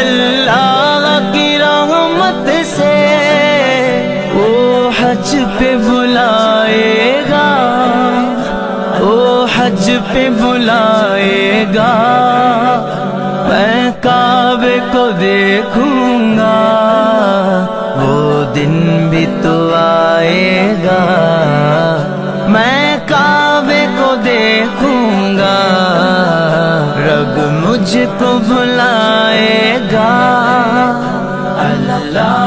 अल्लाह की रहमत से वो हज पे बुलाएगा, वो हज पे बुलाएगा। मैं काबे को देखूँगा, वो दिन भी तो आएगा। मुझको भुलाएगा अल्लाह।